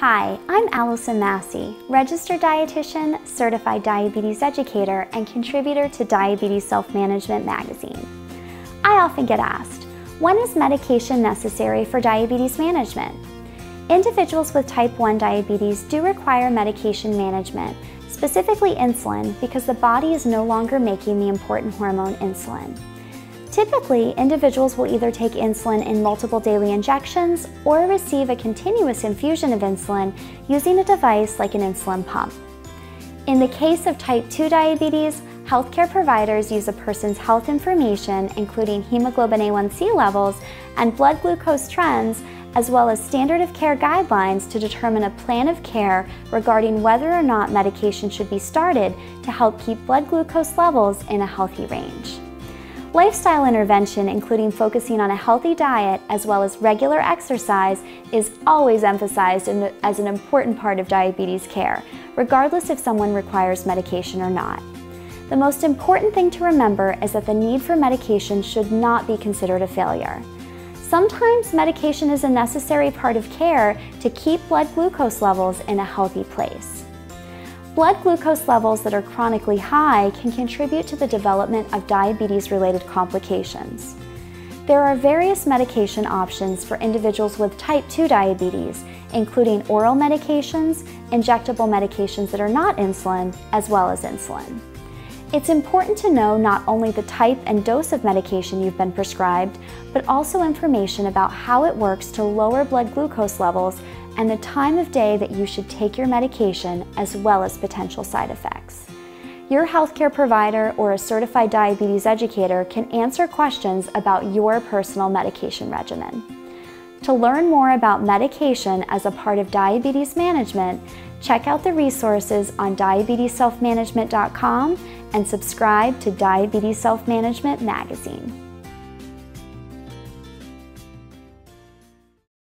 Hi, I'm Alison Massey, registered dietitian, certified diabetes educator, and contributor to Diabetes Self Management magazine. I often get asked, when is medication necessary for diabetes management? Individuals with type 1 diabetes do require medication management, specifically insulin, because the body is no longer making the important hormone insulin. Typically, individuals will either take insulin in multiple daily injections or receive a continuous infusion of insulin using a device like an insulin pump. In the case of type 2 diabetes, healthcare providers use a person's health information, including hemoglobin A1C levels and blood glucose trends, as well as standard of care guidelines to determine a plan of care regarding whether or not medication should be started to help keep blood glucose levels in a healthy range. Lifestyle intervention, including focusing on a healthy diet as well as regular exercise, is always emphasized as an important part of diabetes care, regardless if someone requires medication or not. The most important thing to remember is that the need for medication should not be considered a failure. Sometimes medication is a necessary part of care to keep blood glucose levels in a healthy place. Blood glucose levels that are chronically high can contribute to the development of diabetes-related complications. There are various medication options for individuals with type 2 diabetes, including oral medications, injectable medications that are not insulin, as well as insulin. It's important to know not only the type and dose of medication you've been prescribed, but also information about how it works to lower blood glucose levels and the time of day that you should take your medication as well as potential side effects. Your healthcare provider or a certified diabetes educator can answer questions about your personal medication regimen. To learn more about medication as a part of diabetes management, check out the resources on diabetesselfmanagement.com and subscribe to Diabetes Self Management magazine.